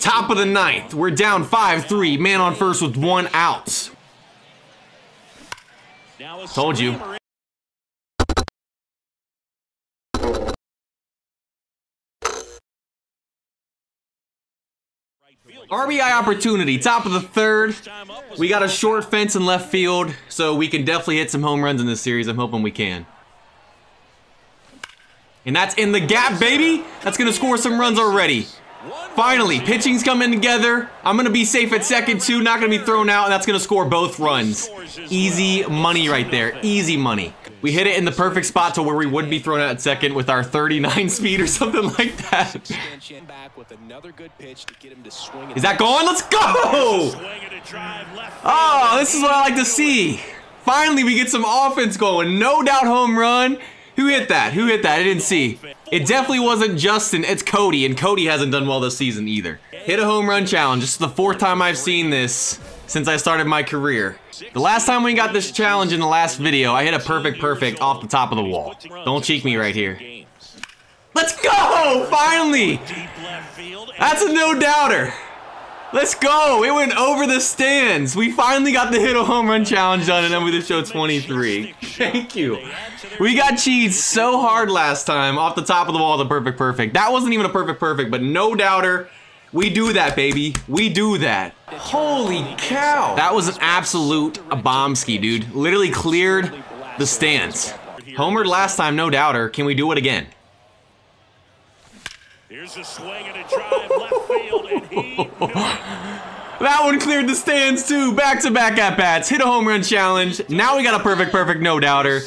Top of the ninth. We're down 5-3. Man on first with one out. Told you. RBI opportunity, top of the third. We got a short fence in left field, so we can definitely hit some home runs in this series. I'm hoping we can. And that's in the gap, baby. That's going to score some runs already. Finally, pitching's coming together. I'm going to be safe at second, too. Not going to be thrown out, and that's going to score both runs. Easy money right there. Easy money. We hit it in the perfect spot to where we wouldn't be thrown out at second with our 39 speed or something like that. Is that going? Let's go! Oh, this is what I like to see. Finally, we get some offense going. No doubt home run. Who hit that? Who hit that? I didn't see. It definitely wasn't Justin. It's Cody, and Cody hasn't done well this season either. Hit a home run challenge. This is the fourth time I've seen this since I started my career. The last time we got this challenge in the last video, I hit a perfect perfect off the top of the wall. Don't cheek me right here. Let's go! Finally! That's a no-doubter. Let's go! It went over the stands. We finally got the hit a home run challenge done and then we just show 23. Thank you. We got cheated so hard last time off the top of the wall, the perfect perfect. That wasn't even a perfect perfect, but no doubter. We do that, baby. We do that. Holy cow. That was an absolute bomb ski, dude. Literally cleared the stands. Homered last time, no doubter. Can we do it again? Here's a swing and a drive left field, and he That one cleared the stands too. Back to back at bats. Hit a home run challenge. Now we got a perfect, perfect no doubter.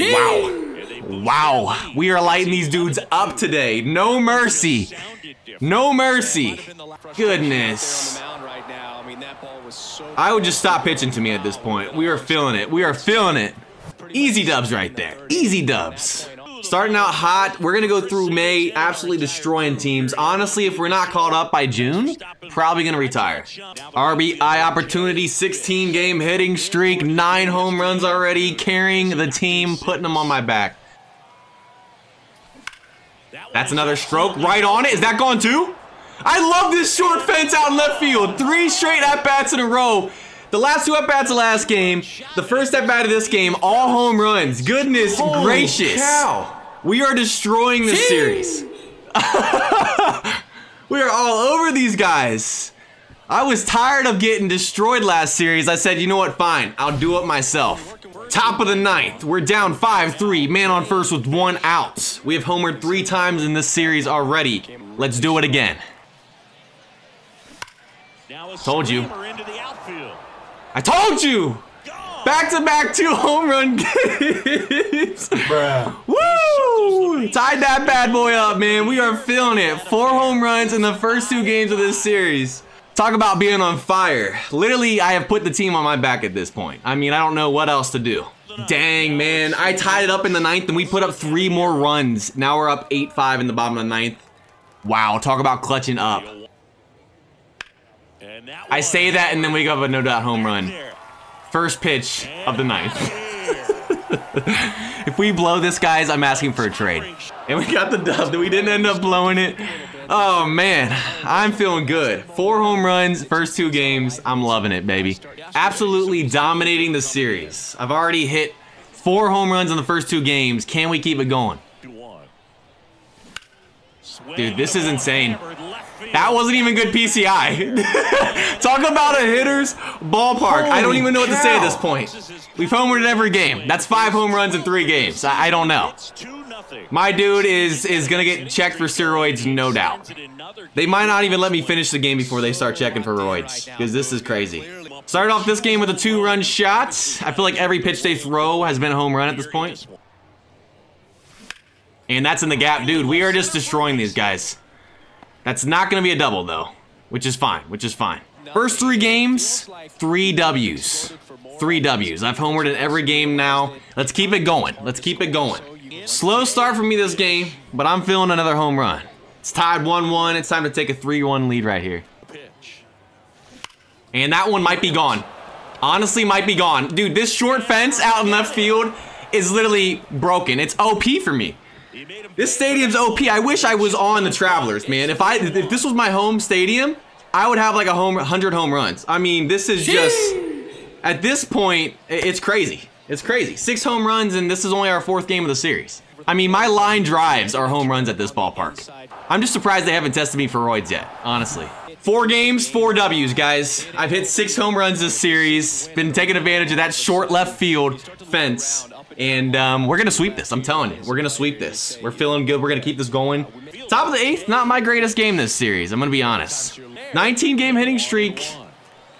Wow. Wow. We are lighting these dudes up today. No mercy. No mercy. Goodness. I would just stop pitching to me at this point. We are feeling it. We are feeling it. Easy dubs right there. Easy dubs. Starting out hot, we're going to go through May, absolutely destroying teams. Honestly, if we're not caught up by June, probably going to retire. RBI opportunity, 16 game hitting streak, 9 home runs already, carrying the team, putting them on my back. That's another stroke right on it. Is that gone too? I love this short fence out in left field. Three straight at-bats in a row. The last two at-bats of last game, the first at-bat of this game, all home runs. Goodness Holy gracious. Cow. We are destroying this series. we are all over these guys. I was tired of getting destroyed last series. I said, you know what, fine, I'll do it myself. Top of the ninth, we're down 5-3, man on first with one out. We have homered three times in this series already. Let's do it again. Told you. I told you! Back-to-back -back two home run games. Bruh. Woo! Tied that bad boy up, man. We are feeling it. Four home runs in the first two games of this series. Talk about being on fire. Literally, I have put the team on my back at this point. I mean, I don't know what else to do. Dang, man. I tied it up in the ninth, and we put up three more runs. Now we're up 8-5 in the bottom of the ninth. Wow, talk about clutching up. I say that, and then we go a no-doubt home run. First pitch of the ninth. if we blow this, guys, I'm asking for a trade. And we got the dub. We didn't end up blowing it. Oh, man. I'm feeling good. Four home runs, first two games. I'm loving it, baby. Absolutely dominating the series. I've already hit four home runs in the first two games. Can we keep it going? Dude, this is insane. That wasn't even good PCI. Talk about a hitter's ballpark. Holy I don't even know what to say at this point. We've homered in every game. That's five home runs in three games. I, I don't know. My dude is is gonna get checked for steroids, no doubt. They might not even let me finish the game before they start checking for roids, because this is crazy. Started off this game with a two-run shot. I feel like every pitch they throw has been a home run at this point. And that's in the gap. Dude, we are just destroying these guys. That's not going to be a double, though, which is fine, which is fine. First three games, three W's. Three W's. I've homered in every game now. Let's keep it going. Let's keep it going. Slow start for me this game, but I'm feeling another home run. It's tied 1-1. It's time to take a 3-1 lead right here. And that one might be gone. Honestly, might be gone. Dude, this short fence out in left field is literally broken. It's OP for me. This stadium's OP. I wish I was on the Travelers, man. If I if this was my home stadium, I would have like a home 100 home runs. I mean, this is just at this point, it's crazy. It's crazy. Six home runs, and this is only our fourth game of the series. I mean, my line drives are home runs at this ballpark. I'm just surprised they haven't tested me for roids yet, honestly. Four games, four W's, guys. I've hit six home runs this series. Been taking advantage of that short left field fence. And um, we're going to sweep this. I'm telling you. We're going to sweep this. We're feeling good. We're going to keep this going. Top of the eighth, not my greatest game this series. I'm going to be honest. 19 game hitting streak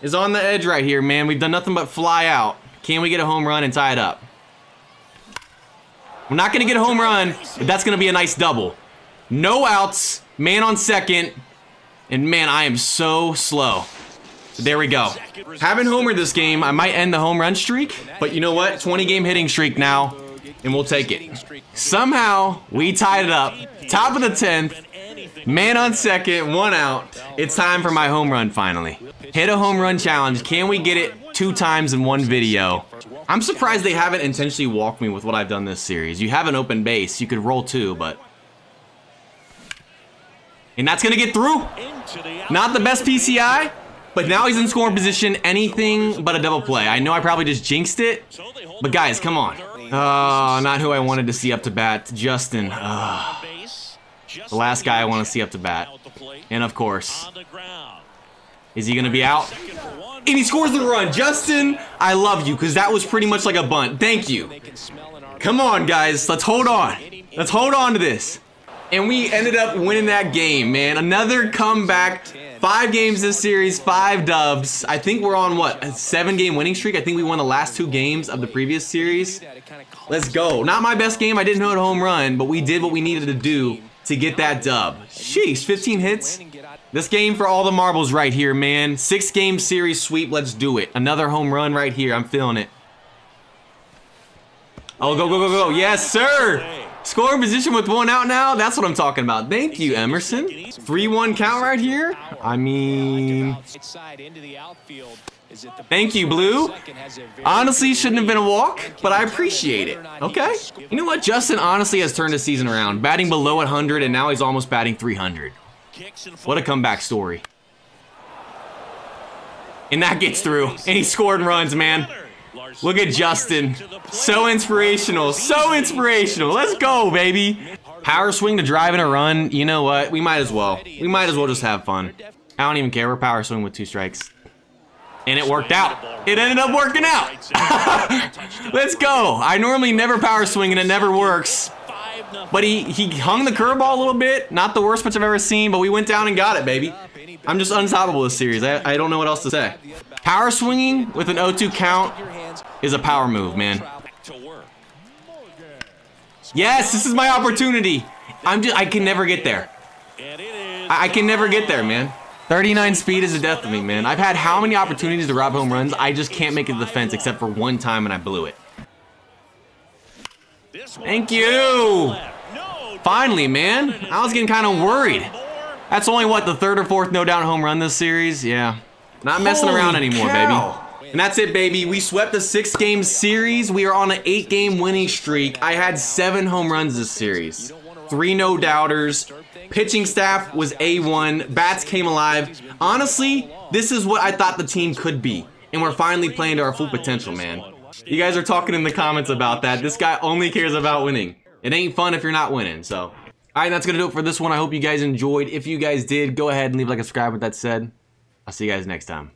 is on the edge right here, man. We've done nothing but fly out. Can we get a home run and tie it up? We're not going to get a home run, but that's going to be a nice double. No outs, man on second, and man, I am so slow. There we go. Haven't homered this game. I might end the home run streak, but you know what? 20 game hitting streak now, and we'll take it. Somehow, we tied it up. Top of the 10th. Man on second, one out. It's time for my home run finally. Hit a home run challenge. Can we get it two times in one video? I'm surprised they haven't intentionally walked me with what I've done this series. You have an open base. You could roll two, but... And that's going to get through. Not the best PCI, but now he's in scoring position. Anything but a double play. I know I probably just jinxed it, but guys, come on. Oh, not who I wanted to see up to bat. Justin. Uh, the last guy I want to see up to bat. And of course, is he going to be out? And he scores the run. Justin, I love you because that was pretty much like a bunt. Thank you. Come on, guys. Let's hold on. Let's hold on to this. And we ended up winning that game, man. Another comeback. Five games this series, five dubs. I think we're on, what, a seven-game winning streak? I think we won the last two games of the previous series. Let's go. Not my best game. I didn't hit a home run, but we did what we needed to do to get that dub. Sheesh, 15 hits. This game for all the marbles right here, man. Six game series sweep. Let's do it. Another home run right here. I'm feeling it. Oh, go, go, go, go. Yes, sir. Scoring position with one out now. That's what I'm talking about. Thank you, Emerson. 3-1 count right here. I mean... Thank you, Blue. Honestly, shouldn't have been a walk, but I appreciate it. Okay. You know what? Justin honestly has turned his season around. Batting below 100, and now he's almost batting 300. What a comeback story. And that gets through. And he scored runs, man. Look at Justin. So inspirational. So inspirational. Let's go, baby. Power swing to drive in a run. You know what? We might as well. We might as well just have fun. I don't even care. We're power swing with two strikes. And it worked out. It ended up working out. Let's go. I normally never power swing and it never works. But he, he hung the curveball a little bit. Not the worst pitch I've ever seen, but we went down and got it, baby. I'm just unstoppable this series. I, I don't know what else to say. Power swinging with an 0-2 count is a power move, man. Yes, this is my opportunity. I'm just, I can never get there. I, I can never get there, man. 39 speed is a death to me, man. I've had how many opportunities to rob home runs? I just can't make it to the fence except for one time and I blew it. Thank you. Finally, man. I was getting kind of worried. That's only, what, the third or fourth no-down home run this series? Yeah. Not messing Holy around anymore, cow. baby. And that's it, baby. We swept the six-game series. We are on an eight-game winning streak. I had seven home runs this series. Three no-doubters. Pitching staff was A1. Bats came alive. Honestly, this is what I thought the team could be. And we're finally playing to our full potential, man. You guys are talking in the comments about that. This guy only cares about winning. It ain't fun if you're not winning, so. Alright, that's gonna do it for this one. I hope you guys enjoyed. If you guys did, go ahead and leave like a subscribe with that said. I'll see you guys next time.